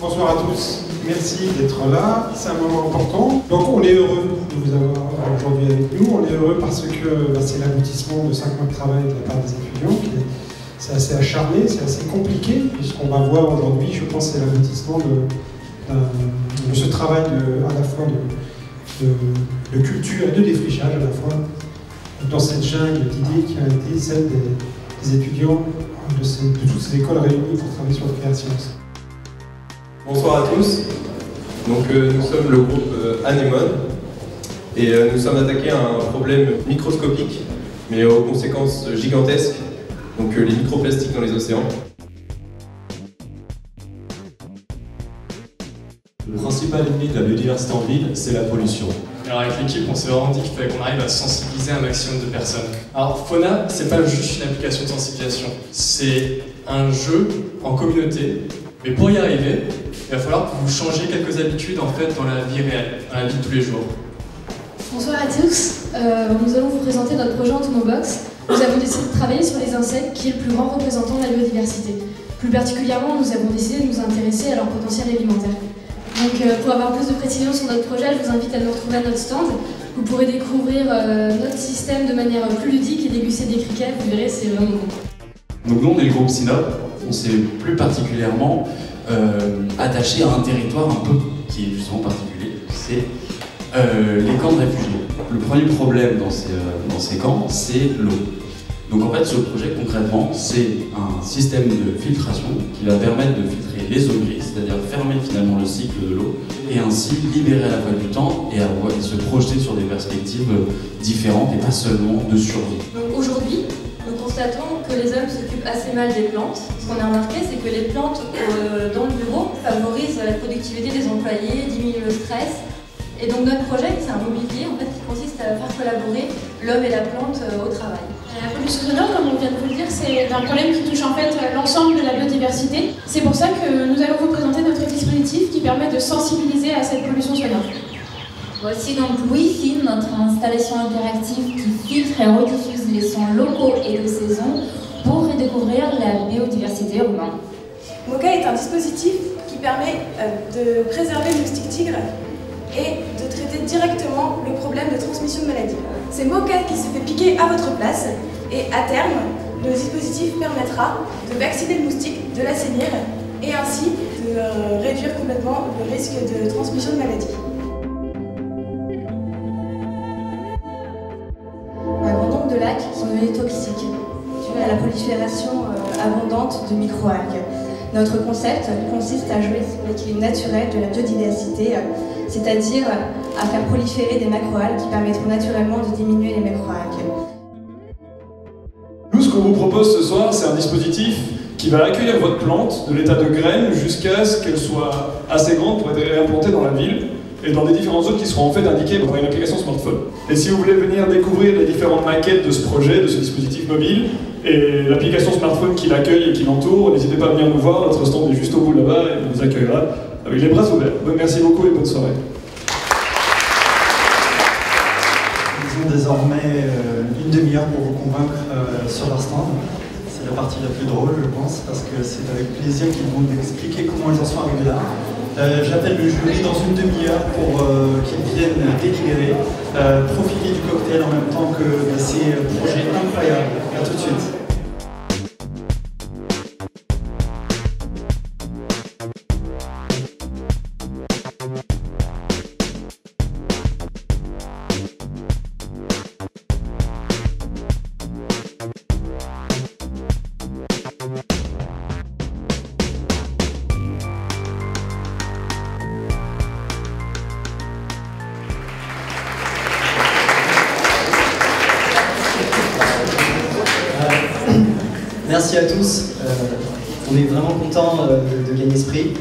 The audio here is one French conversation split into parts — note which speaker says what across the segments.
Speaker 1: Bonsoir à tous, merci d'être là, c'est un moment important. Donc on est heureux de vous avoir aujourd'hui avec nous, on est heureux parce que bah, c'est l'aboutissement de 5 mois de travail de la part des étudiants. C'est assez acharné, c'est assez compliqué, puisqu'on va voir aujourd'hui, je pense, c'est l'aboutissement de, de, ce travail de, à la fois de, culture et de défrichage à la fois dans cette jungle d'idées qui a été celle des, étudiants de, toutes ces écoles réunies pour travailler sur le sciences.
Speaker 2: Bonsoir à tous. Donc, euh, nous sommes le groupe euh, et euh, nous sommes attaqués à un problème microscopique mais aux conséquences gigantesques, donc les microplastiques dans les océans.
Speaker 3: Le principal ennemi de la biodiversité en ville, c'est la pollution.
Speaker 4: Alors avec l'équipe, on s'est vraiment dit qu'il fallait qu'on arrive à sensibiliser un maximum de personnes. Alors Fauna, c'est pas juste une application de sensibilisation, c'est un jeu en communauté. Mais pour y arriver, il va falloir que vous changiez quelques habitudes en fait dans la vie réelle, dans la vie de tous les jours.
Speaker 5: Bonsoir à tous, euh, nous allons vous présenter notre projet Entomobox. Nous avons décidé de travailler sur les insectes qui est le plus grand représentant de la biodiversité. Plus particulièrement, nous avons décidé de nous intéresser à leur potentiel alimentaire. Donc euh, pour avoir plus de précisions sur notre projet, je vous invite à nous retrouver à notre stand. Vous pourrez découvrir euh, notre système de manière plus ludique et déguster des criquets, vous verrez, c'est vraiment bon.
Speaker 3: Donc nous, on est le groupe Synop, on s'est plus particulièrement euh, attaché à un territoire un peu qui est justement particulier, c'est euh, les camps de réfugiés. Le premier problème dans ces, euh, dans ces camps, c'est l'eau. Donc en fait, ce projet concrètement, c'est un système de filtration qui va permettre de filtrer les eaux grises, c'est-à-dire fermer finalement le cycle de l'eau et ainsi libérer à la fois du temps et, se projeter sur des perspectives différentes et pas seulement de survie.
Speaker 5: Donc aujourd'hui, nous constatons que les hommes s'occupent assez mal des plantes. Ce qu'on a remarqué, c'est que les plantes euh, dans le bureau favorisent la productivité des employés, diminuent le stress. Et donc notre projet, c'est un mobilier en fait, qui consiste à faire collaborer l'homme et la plante euh, au travail.
Speaker 6: La pollution sonore, comme on vient de vous le dire, c'est un problème qui touche en fait l'ensemble de la biodiversité. C'est pour ça que nous allons vous présenter notre dispositif qui permet de sensibiliser à cette pollution sonore.
Speaker 7: Voici donc Wi-Fi, notre installation interactive qui filtre et rediffuse les sons locaux et de saison pour redécouvrir la biodiversité urbaine.
Speaker 8: Moka est un dispositif qui permet euh, de préserver le moustique tigre et de traiter directement le problème de transmission de maladie. C'est Moka qui se fait piquer à votre place et à terme, le dispositif permettra de vacciner le moustique, de l'assainir et ainsi de euh, réduire complètement le risque de transmission de maladie.
Speaker 9: sont devenus toxiques dû à la prolifération euh, abondante de microalgues. Notre concept consiste à jouer l'équilibre naturel de la biodiversité, c'est-à-dire à faire proliférer des macroalgues qui permettront naturellement de diminuer les macroalgues.
Speaker 10: Nous, ce qu'on vous propose ce soir, c'est un dispositif qui va accueillir votre plante de l'état de graine jusqu'à ce qu'elle soit assez grande pour être réimplantée dans la ville et dans des différentes zones qui seront en fait indiquées par une application smartphone. Et si vous voulez venir découvrir les différentes maquettes de ce projet, de ce dispositif mobile, et l'application smartphone qui l'accueille et qui l'entoure, n'hésitez pas à venir nous voir, notre stand est juste au bout là-bas et on vous accueillera les bras ouverts. Merci beaucoup et bonne soirée.
Speaker 11: Ils ont désormais euh, une demi-heure pour vous convaincre euh, sur leur stand. C'est la partie la plus drôle, je pense, parce que c'est avec plaisir qu'ils vont nous expliquer comment ils en sont arrivés là. Euh, j'appelle le jury dans une demi-heure pour qu'ils viennent délibérer, profiter du cocktail en même temps que de ces projets incroyables. A tout de suite.
Speaker 12: Merci à tous. Euh, on est vraiment content euh, de, gagner ce prix.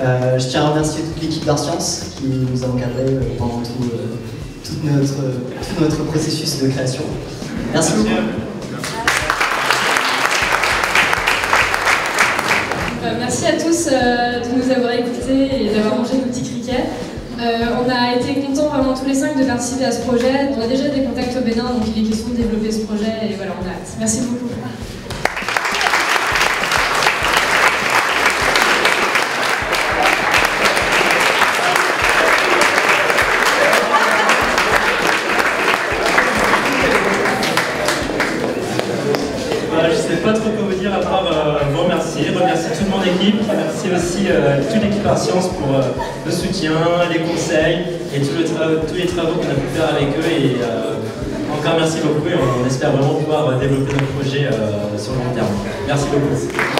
Speaker 12: Euh, je tiens à remercier toute l'équipe d'Art Science qui nous a encadrés pendant tout, notre, notre processus de création. Merci beaucoup.
Speaker 5: Merci à tous de nous avoir écoutés et d'avoir mangé nos petits criquets. On a été contents vraiment tous les cinq de participer à ce projet. On a déjà des contacts au Bénin, donc il est question de développer ce projet et voilà, on a hâte. Merci beaucoup.
Speaker 13: Sais pas trop quoi vous dire à part euh, vous remercier, remercier toute mon équipe, remercier aussi euh, toute l'équipe Art Science pour euh, le soutien, les conseils et tous les, travaux qu'on a pu faire avec eux. Encore merci beaucoup et on, on espère vraiment pouvoir développer notre projet euh, sur le long terme. Merci beaucoup.